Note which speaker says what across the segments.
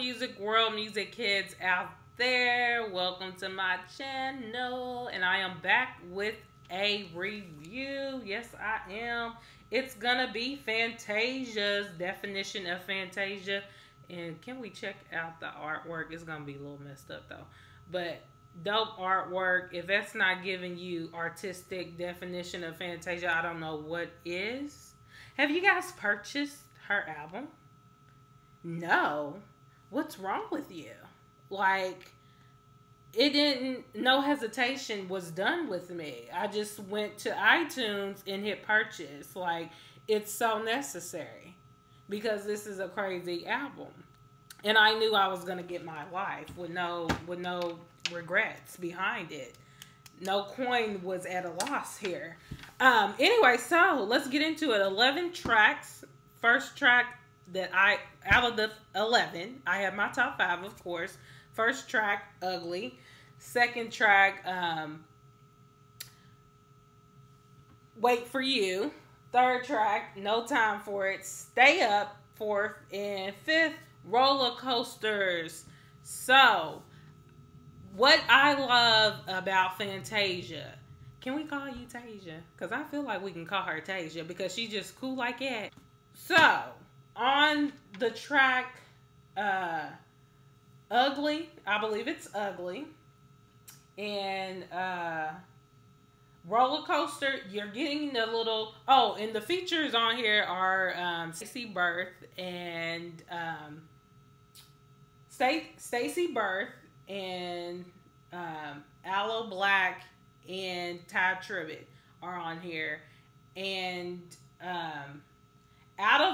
Speaker 1: music world, music kids out there? Welcome to my channel, and I am back with a review. Yes, I am. It's gonna be Fantasia's definition of Fantasia. And can we check out the artwork? It's gonna be a little messed up though. But dope artwork. If that's not giving you artistic definition of Fantasia, I don't know what is. Have you guys purchased her album? No. What's wrong with you? Like, it didn't, no hesitation was done with me. I just went to iTunes and hit purchase. Like, it's so necessary because this is a crazy album. And I knew I was going to get my life with no, with no regrets behind it. No coin was at a loss here. Um, anyway, so let's get into it. 11 tracks. First track that I out of the 11 i have my top five of course. First track ugly. Second track um wait for you. Third track no time for it. Stay up. Fourth and fifth roller coasters. So what i love about fantasia can we call you tasia? Because i feel like we can call her tasia because she's just cool like that. So on the track uh, Ugly, I believe it's Ugly, and uh, Roller Coaster, you're getting the little. Oh, and the features on here are um, Stacy Barthe and um, Stacy Barthe and um, Aloe Blacc and Tye Tribbett are on here, and um,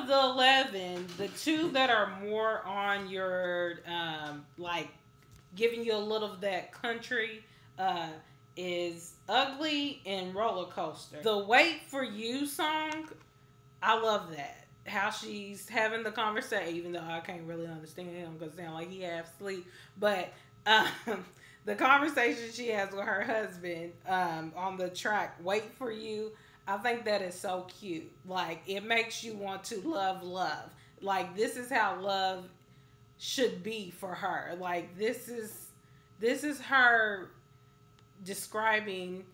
Speaker 1: the 11 the two that are more on your um like giving you a little of that country uh is ugly and roller coaster. The wait for you song i love that. How she's having the conversation even though i can't really understand him because it sound like he half sleep but um the conversation she has with her husband um on the track wait for you I think that is so cute. Like it makes you want to love love. Like this is how love should be for her. Like this is this is her describing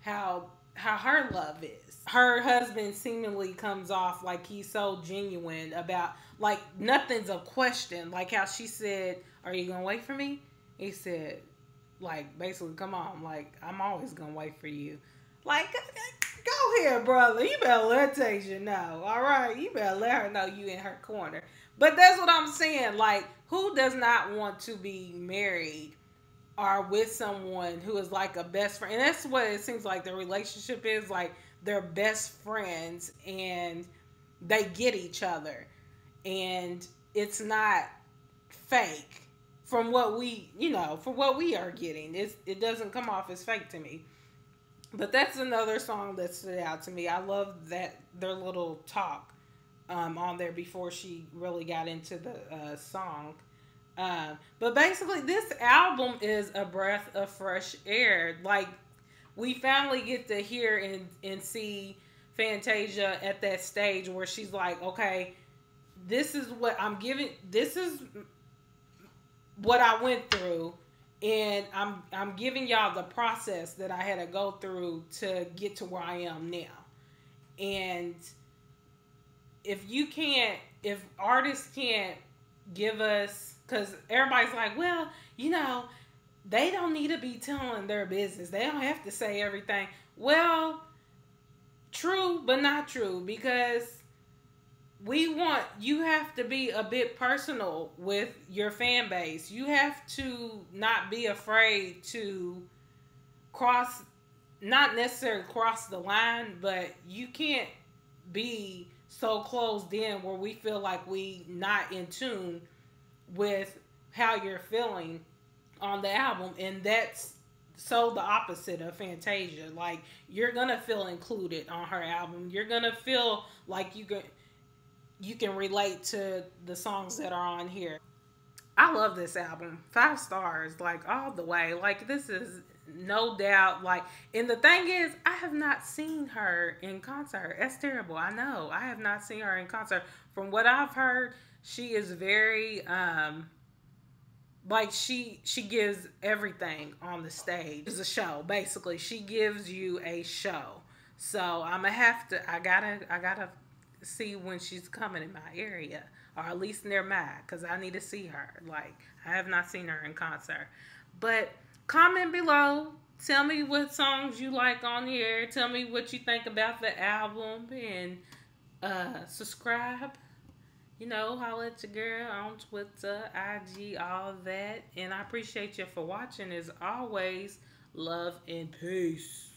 Speaker 1: how how her love is. Her husband seemingly comes off like he's so genuine about like nothing's a question. Like how she said, "Are you gonna wait for me?" He said, like basically, "Come on, like I'm always gonna wait for you." Like here, brother. You better let Tasia know. All right. You better let her know you in her corner. But that's what I'm saying. Like, who does not want to be married or with someone who is like a best friend? And that's what it seems like the relationship is. Like, they're best friends and they get each other. And it's not fake from what we, you know, from what we are getting. It's, it doesn't come off as fake to me. But that's another song that stood out to me. I love that their little talk um, on there before she really got into the uh, song. Uh, but basically, this album is a breath of fresh air. Like, we finally get to hear and, and see Fantasia at that stage where she's like, okay, this is what I'm giving, this is what I went through and I'm I'm giving y'all the process that I had to go through to get to where I am now. And if you can't if artists can't give us cuz everybody's like, well, you know, they don't need to be telling their business. They don't have to say everything. Well, true but not true because we want you have to be a bit personal with your fan base. You have to not be afraid to cross not necessarily cross the line, but you can't be so closed in where we feel like we not in tune with how you're feeling on the album and that's so the opposite of Fantasia. Like you're gonna feel included on her album. You're gonna feel like you can you can relate to the songs that are on here. I love this album. Five stars, like all the way. Like this is no doubt like and the thing is I have not seen her in concert. That's terrible. I know. I have not seen her in concert. From what I've heard, she is very um like she she gives everything on the stage. It's a show basically. She gives you a show. So I'm gonna have to. I gotta. I gotta see when she's coming in my area, or at least near my, because I need to see her. Like I have not seen her in concert. But comment below. Tell me what songs you like on here. Tell me what you think about the album and uh, subscribe. You know, holla at your girl on Twitter, IG, all that. And I appreciate you for watching as always. Love and peace.